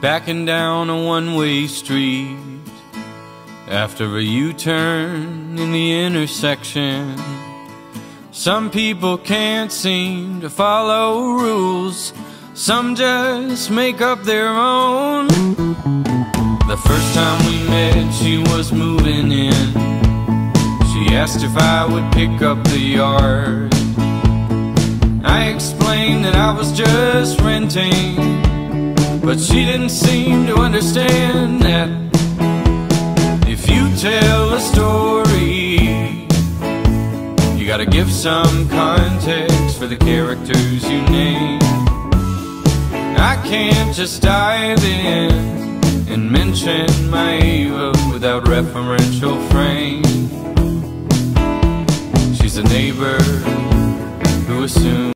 backing down a one-way street after a U-turn in the intersection. Some people can't seem to follow rules, some just make up their own. The first time we met, she was moving in. She asked if I would pick up the yard. I explained that I was just renting. But she didn't seem to understand that If you tell a story You gotta give some context for the characters you name. I can't just dive in And mention Maeva without referential frame. She's a neighbor who assumes